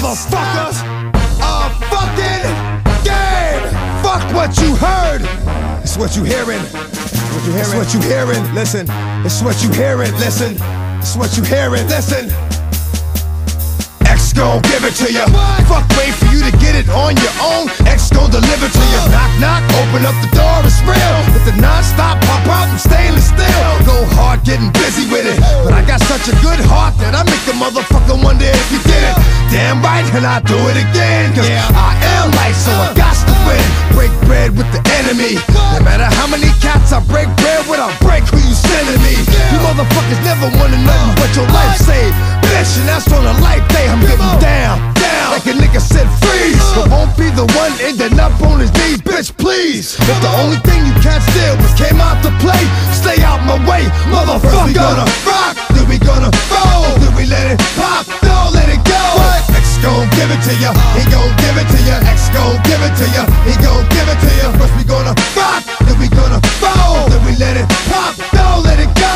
motherfuckers. A fucking game. Fuck what you heard. It's what you hearing. What you hearing? It's what you hearing. Listen. It's what you hearing. Listen. It's what you hearing. Listen. X gon' give it to you. Fuck, wait for you to get it on your own. X gon' deliver to you. Knock, knock, open up the door, it's real. With the non-stop pop out and stainless steel. Go hard, getting busy with it. But I got such a good heart that I'm. Motherfucker wonder if you did it. Damn right, and I do it again. Cause yeah. I am light, so I got to win. Break bread with the enemy. No matter how many cats I break bread with, I break who you sending me. You motherfuckers never wanted nothing but your life saved. Bitch, and that's on a life day. I'm getting down, down. Like a nigga said, freeze. But won't be the one ending up on his knees, bitch, please. If the only thing you can't steal was came out to play, stay out my way, motherfucker. First we gonna rock, then we gonna roll, gon' give it to ya, he gon' give it to ya. X gon' give it to ya, he gon' give it to ya. First we gonna rock, then we gonna roll, then we let it pop, don't let it go.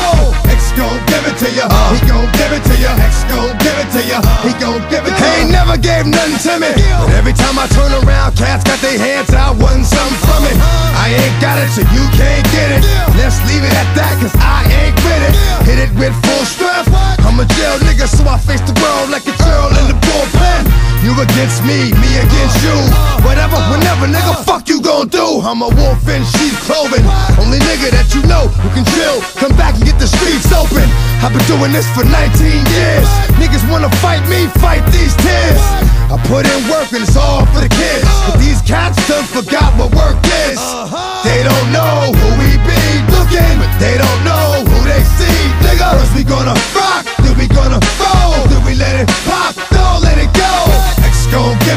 X gon' give it to ya, uh. he gon' give it to ya. X gon' give it to ya, he gon' give it to ya. He ain't never gave nothing to me, but every time I turn around, cats got their hands out, wanting something from it. Uh-huh. I ain't got it, so you can't get it. Let's leave it at that, cause I ain't with it. Hit it with full strength. I'm a jail nigga, so I face the world like a girl in the bullpen. You against me, me against you. Whatever, whenever, nigga, fuck you gon' do. I'm a wolf in sheep's clothing. Only nigga that you know who can chill. Come back and get the streets open. I've been doing this for 19 years. Niggas wanna fight me, fight these tears. I put in work and it's all for the kids. But these cats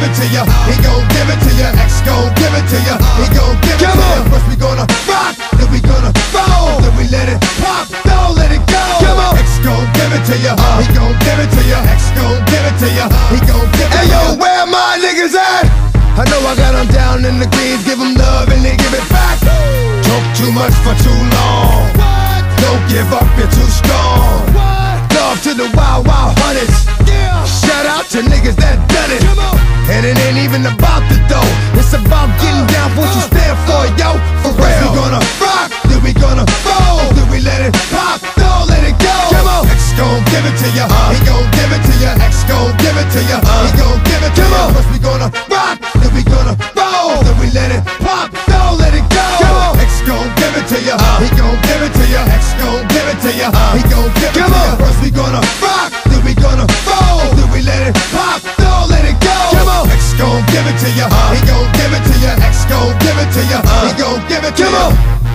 it to ya, he gon' give it to ya. X gon' give it to ya, he gon' give it to ya. First we gonna rock, then we gonna roll, then we let it pop, don't let it go. Come on. X gon' give it to ya, he gon' give it to ya. X gon' give it to ya, he gon' give it to ya. Hey yo, where my niggas at? I know I got them down in the greens, give them love and they give it back. Talk too much for too long. Don't give up, you're too strong. Love to the wild, wild hunters. Shout out to niggas that done it. Gon' give it to ya, he gon' give it to ya. X gon' give it to ya, he gon' give it to ya. First we gonna rock, then we gonna roll, then we let it pop, don't let it go. X gon' give it to ya, he gon' give it to ya. X gon' give it to ya, he gon' give it to ya. First we gonna rock, then we gonna roll, then we let it pop, don't let it go. X gon' give it to ya, he gon' give it to ya. X gon' give it to ya, he gon' give it to ya.